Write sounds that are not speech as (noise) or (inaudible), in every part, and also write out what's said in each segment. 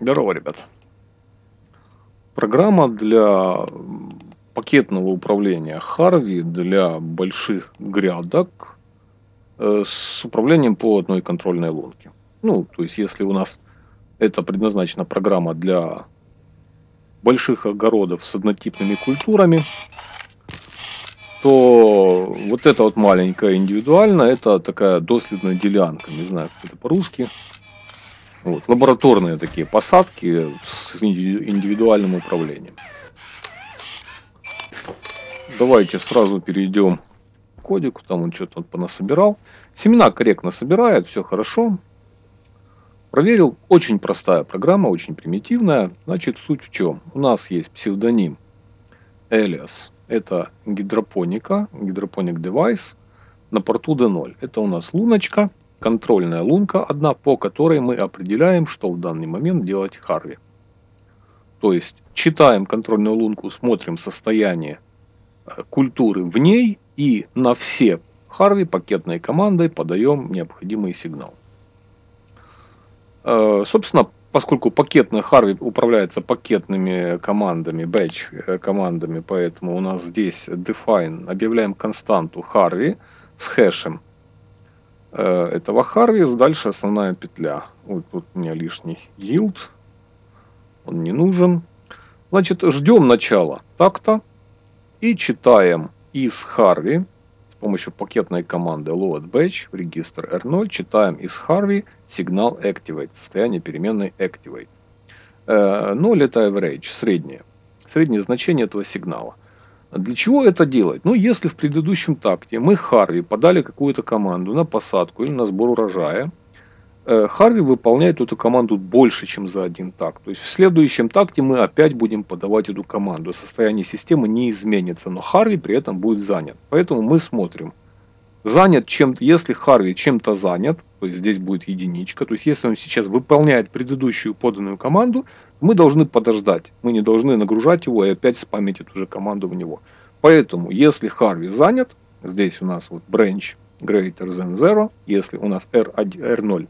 Здорово, ребят. Программа для пакетного управления Harvey для больших грядок э, с управлением по одной контрольной лунке. Ну, то есть, если у нас это предназначена программа для больших огородов с однотипными культурами, то вот это вот маленькая индивидуально, это такая доследная делянка, не знаю, как это по-русски. Вот, лабораторные такие посадки с индивидуальным управлением. Давайте сразу перейдем к кодику, там он что-то понасобирал. Семена корректно собирает, все хорошо. Проверил, очень простая программа, очень примитивная. Значит, суть в чем? У нас есть псевдоним alias это гидропоника, гидропоник девайс на порту D0. Это у нас луночка, контрольная лунка одна, по которой мы определяем, что в данный момент делать Харви. То есть читаем контрольную лунку, смотрим состояние э, культуры в ней и на все Харви пакетной командой подаем необходимый сигнал. Э, собственно, поскольку пакетная Harvey управляется пакетными командами, batch э, командами, поэтому у нас здесь define, объявляем константу Harvey с хэшем этого Harvey, дальше основная петля. Вот тут у меня лишний yield, он не нужен. Значит, ждем начала такта и читаем из Harvey помощью пакетной команды load batch в регистр R0 читаем из Harvey сигнал activate, состояние переменной activate. 0 это average, среднее. Среднее значение этого сигнала. Для чего это делать? Ну, если в предыдущем такте мы Harvey подали какую-то команду на посадку или на сбор урожая, Харви э, выполняет эту команду больше, чем за один такт. То есть в следующем такте мы опять будем подавать эту команду. Состояние системы не изменится, но Харви при этом будет занят. Поэтому мы смотрим. Занят чем-то, если Харви чем-то занят, то есть здесь будет единичка, то есть если он сейчас выполняет предыдущую поданную команду, мы должны подождать. Мы не должны нагружать его и опять спамить эту же команду в него. Поэтому, если Харви занят, здесь у нас вот branch greater than zero, если у нас R1, R0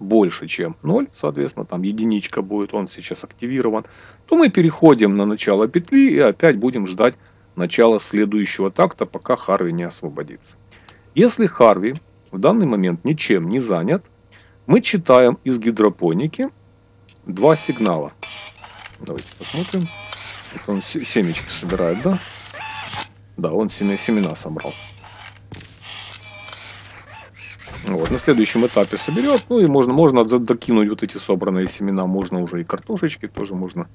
больше, чем 0, соответственно, там единичка будет, он сейчас активирован, то мы переходим на начало петли и опять будем ждать начала следующего такта, пока Харви не освободится. Если Харви в данный момент ничем не занят, мы читаем из гидропоники два сигнала. Давайте посмотрим. Это он семечки собирает, да? Да, он семена собрал. Вот, на следующем этапе соберет, ну и можно, можно докинуть вот эти собранные семена, можно уже и картошечки тоже можно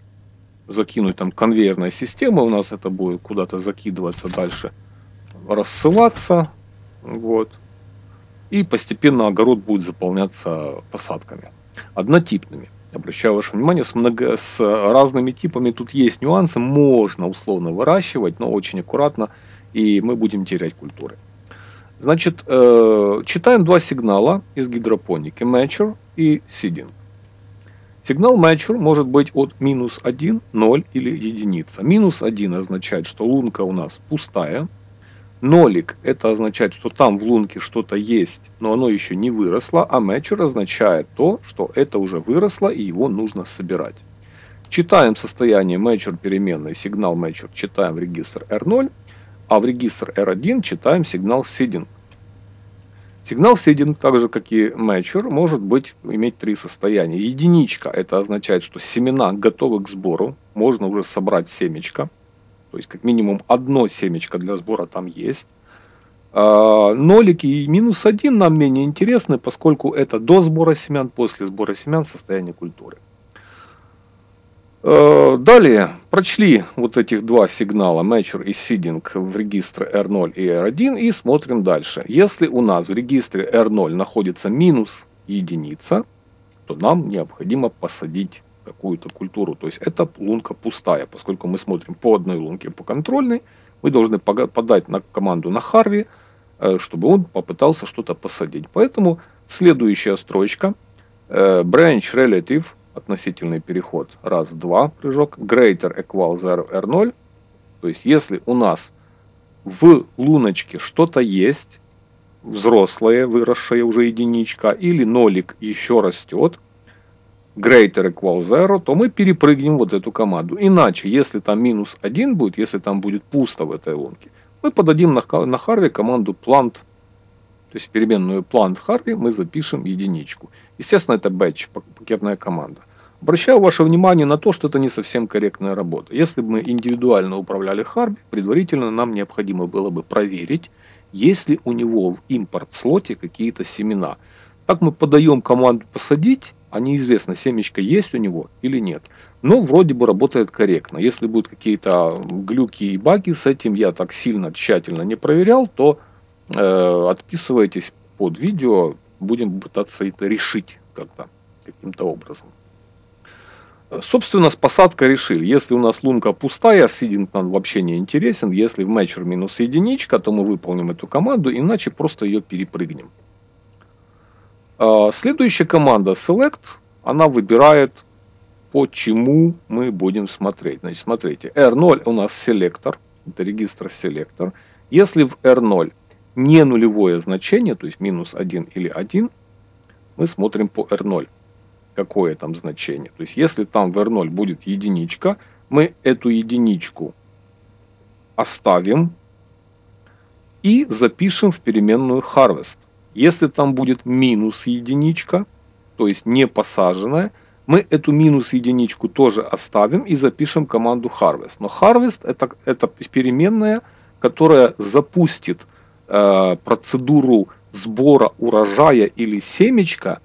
закинуть, там конвейерная система у нас это будет куда-то закидываться дальше, рассылаться, вот, и постепенно огород будет заполняться посадками, однотипными. Обращаю ваше внимание, с, много, с разными типами тут есть нюансы, можно условно выращивать, но очень аккуратно, и мы будем терять культуры. Значит, э, читаем два сигнала из гидропоники, mature и seeding. Сигнал mature может быть от минус 1, 0 или единица. Минус 1 означает, что лунка у нас пустая. Нолик это означает, что там в лунке что-то есть, но оно еще не выросло. А mature означает то, что это уже выросло и его нужно собирать. Читаем состояние mature переменной, сигнал mature читаем в регистр R0 а в регистр R1 читаем сигнал seeding. Сигнал seeding, так же как и mature, может быть иметь три состояния. Единичка – это означает, что семена готовы к сбору, можно уже собрать семечко. То есть как минимум одно семечко для сбора там есть. А, нолики и минус один нам менее интересны, поскольку это до сбора семян, после сбора семян состояние культуры. Э, далее прочли вот этих два сигнала Mature и Seeding в регистре R0 и R1 и смотрим дальше. Если у нас в регистре R0 находится минус единица, то нам необходимо посадить какую-то культуру. То есть эта лунка пустая, поскольку мы смотрим по одной лунке по контрольной, мы должны подать на команду на Харви, э, чтобы он попытался что-то посадить. Поэтому следующая строчка э, branch relative относительный переход раз, два прыжок, greater equal 0 r0. То есть, если у нас в луночке что-то есть, взрослое, выросшая уже единичка, или нолик еще растет, greater equal zero, то мы перепрыгнем вот эту команду. Иначе, если там минус 1 будет, если там будет пусто в этой лунке, мы подадим на, на Харви команду plant, то есть переменную plant Harvey мы запишем единичку. Естественно, это batch, пакетная команда. Обращаю ваше внимание на то, что это не совсем корректная работа. Если бы мы индивидуально управляли Харби, предварительно нам необходимо было бы проверить, есть ли у него в импорт-слоте какие-то семена. Так мы подаем команду посадить, а неизвестно, семечко есть у него или нет. Но вроде бы работает корректно. Если будут какие-то глюки и баги с этим, я так сильно тщательно не проверял, то э, отписывайтесь под видео, будем пытаться это решить как-то, каким-то образом. Собственно, с посадкой решили. Если у нас лунка пустая, сидинг нам вообще не интересен. Если в матчер минус единичка, то мы выполним эту команду, иначе просто ее перепрыгнем. А, следующая команда select, она выбирает, по чему мы будем смотреть. Значит, смотрите, R0 у нас селектор, это регистр селектор. Если в R0 не нулевое значение, то есть минус 1 или 1, мы смотрим по R0 какое там значение. То есть, если там в R0 будет единичка, мы эту единичку оставим и запишем в переменную harvest. Если там будет минус единичка, то есть не посаженная, мы эту минус единичку тоже оставим и запишем команду harvest. Но harvest это, это переменная, которая запустит э, процедуру сбора урожая или семечка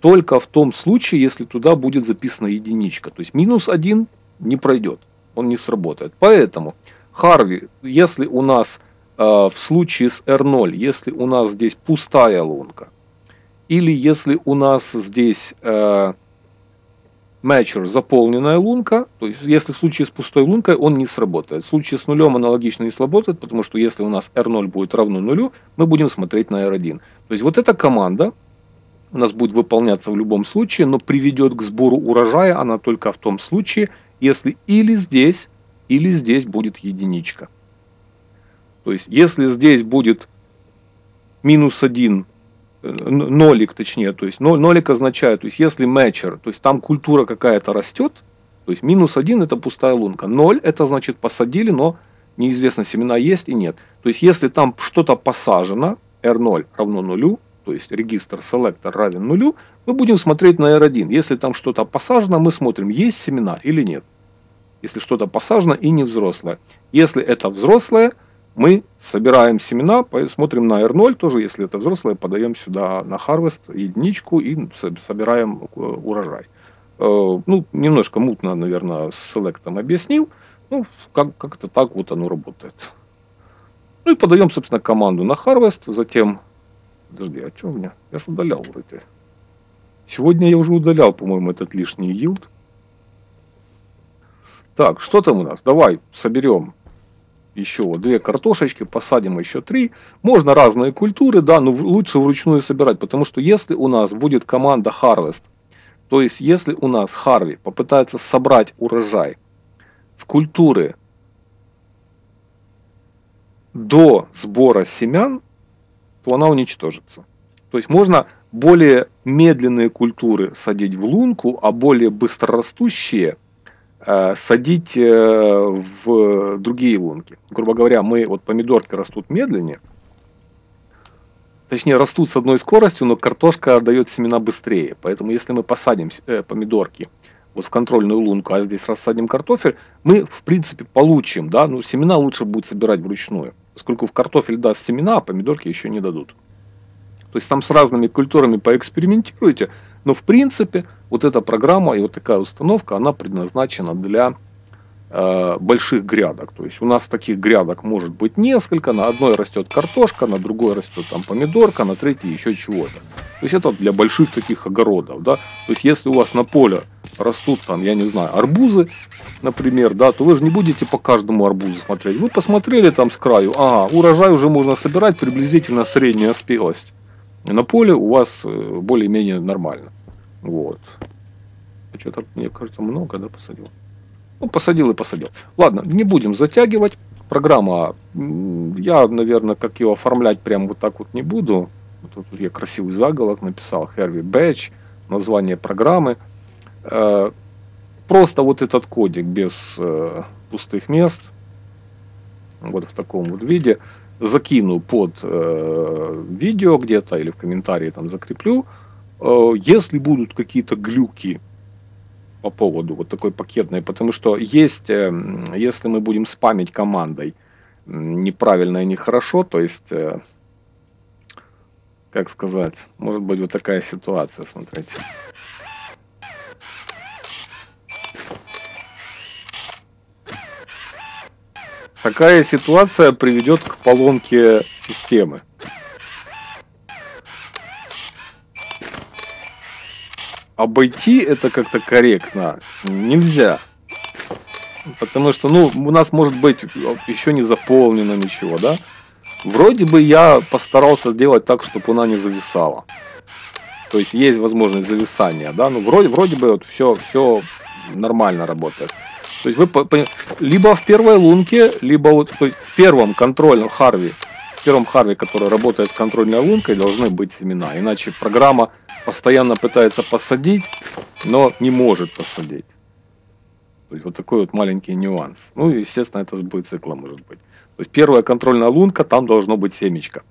только в том случае, если туда будет записана единичка. То есть минус один не пройдет, он не сработает. Поэтому Харви, если у нас в случае с R0, если у нас здесь пустая лунка, или если у нас здесь э, matcher заполненная лунка, то есть если в случае с пустой лункой он не сработает. В случае с нулем аналогично не сработает, потому что если у нас R0 будет равно нулю, мы будем смотреть на R1. То есть вот эта команда, у нас будет выполняться в любом случае, но приведет к сбору урожая она только в том случае, если или здесь, или здесь будет единичка. То есть, если здесь будет минус один, э, нолик точнее, то есть нолик означает, то есть если матчер, то есть там культура какая-то растет, то есть минус один это пустая лунка. Ноль это значит посадили, но неизвестно семена есть и нет. То есть если там что-то посажено, R0 равно нулю, то есть регистр selector равен нулю, мы будем смотреть на R1. Если там что-то посажено, мы смотрим, есть семена или нет. Если что-то посажено и не взрослое. Если это взрослое, мы собираем семена, смотрим на R0 тоже, если это взрослое, подаем сюда на harvest единичку и собираем э, урожай. Э, ну, немножко мутно, наверное, с селектом объяснил. Ну, как- как-то так вот оно работает. Ну и подаем, собственно, команду на harvest, затем Подожди, а что у меня? Я же удалял вроде. Сегодня я уже удалял, по-моему, этот лишний yield. Так, что там у нас? Давай соберем еще вот две картошечки, посадим еще три. Можно разные культуры, да, но лучше вручную собирать, потому что если у нас будет команда Harvest, то есть если у нас Harvey попытается собрать урожай с культуры до сбора семян, то она уничтожится. То есть можно более медленные культуры садить в лунку, а более быстрорастущие садить э, в другие лунки. Грубо говоря, мы вот помидорки растут медленнее, точнее растут с одной скоростью, но картошка дает семена быстрее. Поэтому если мы посадим э, помидорки вот в контрольную лунку, а здесь рассадим картофель, мы в принципе получим, да, ну семена лучше будет собирать вручную поскольку в картофель даст семена, а помидорки еще не дадут. То есть там с разными культурами поэкспериментируйте, но в принципе вот эта программа и вот такая установка, она предназначена для э, больших грядок. То есть у нас таких грядок может быть несколько, на одной растет картошка, на другой растет там помидорка, на третьей еще чего-то. То есть это для больших таких огородов. Да? То есть если у вас на поле растут там, я не знаю, арбузы, например, да, то вы же не будете по каждому арбузу смотреть. Вы посмотрели там с краю, ага, урожай уже можно собирать, приблизительно средняя спелость. На поле у вас э, более-менее нормально. Вот. А что-то, мне кажется, много, да, посадил. Ну, посадил и посадил. Ладно, не будем затягивать. Программа, я, наверное, как ее оформлять прям вот так вот не буду. Тут я красивый заголовок написал, Hervey Batch, название программы. Э, просто вот этот кодик без э, пустых мест, вот в таком вот виде, закину под э, видео где-то или в комментарии там закреплю. Если будут какие-то глюки по поводу вот такой пакетной, потому что есть, если мы будем спамить командой неправильно и нехорошо, то есть как сказать, может быть вот такая ситуация, смотрите. Такая ситуация приведет к поломке системы. Обойти это как-то корректно нельзя. Потому что, ну, у нас может быть еще не заполнено ничего, да? Вроде бы я постарался сделать так, чтобы она не зависала. То есть есть возможность зависания, да, ну вроде, вроде бы вот все, все нормально работает. То есть вы либо в первой лунке, либо вот в первом контрольном Харви, первом Харви, который работает с контрольной лункой, должны быть семена. Иначе программа постоянно пытается посадить, но не может посадить. То есть вот такой вот маленький нюанс. Ну и, естественно, это сбой цикла может быть. То есть первая контрольная лунка, там должно быть семечко.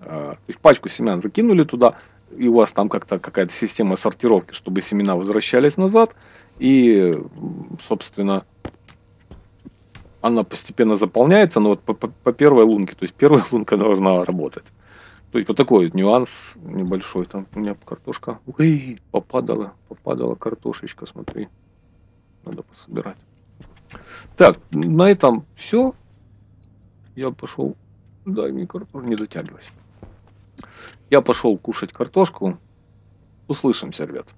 А, то есть пачку семян закинули туда, и у вас там как-то какая-то система сортировки, чтобы семена возвращались назад. И, собственно, она постепенно заполняется, но вот по, по, по первой лунке, то есть первая (laughs) лунка должна работать. То есть вот такой вот нюанс небольшой. Там у меня картошка, ой, попадала, попадала картошечка, смотри. Надо пособирать. Так, на этом все. Я пошел... Дай мне картошку, не дотягивайся. Я пошел кушать картошку. Услышимся, ребят.